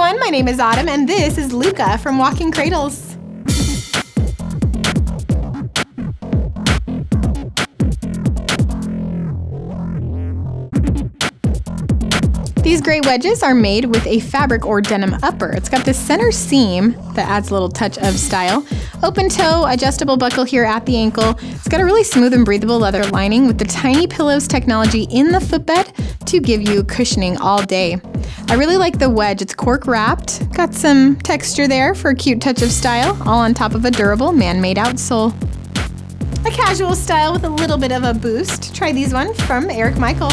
everyone, my name is Autumn and this is Lucca from Walking Cradles. These gray wedges are made with a fabric or denim upper. It's got this center seam that adds a little touch of style. Open toe, adjustable buckle here at the ankle. It's got a really smooth and breathable leather lining with the tiny pillows technology in the footbed to give you cushioning all day. I really like the wedge. It's cork wrapped, got some texture there for a cute touch of style, all on top of a durable man-made outsole. A casual style with a little bit of a boost. Try these ones from Eric Michael.